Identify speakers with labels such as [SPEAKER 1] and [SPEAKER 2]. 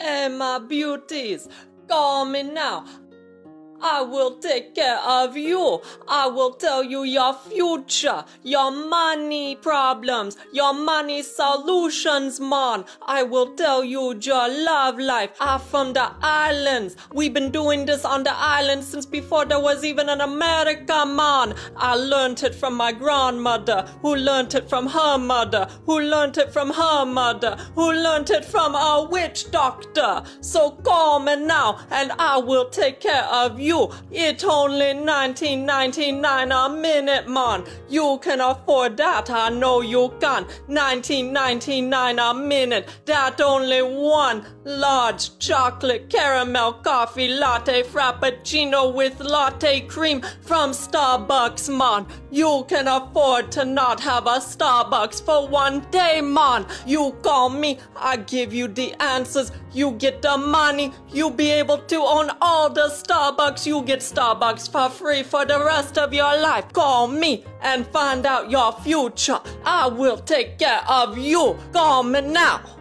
[SPEAKER 1] My beauties, call me now. I will take care of you. I will tell you your future, your money problems, your money solutions, man. I will tell you your love life. I'm from the islands. We've been doing this on the islands since before there was even an America, man. I learned it from my grandmother, who learned it from her mother, who learned it from her mother, who learned it from a witch doctor. So call me now and I will take care of you you. It's only 19.99 a minute, man. You can afford that. I know you can. 19.99 a minute. That only one large chocolate caramel coffee latte frappuccino with latte cream from Starbucks, man. You can afford to not have a Starbucks for one day, man. You call me, I give you the answers. You get the money. You be able to own all the You get Starbucks for free for the rest of your life. Call me and find out your future. I will take care of you. Call me now.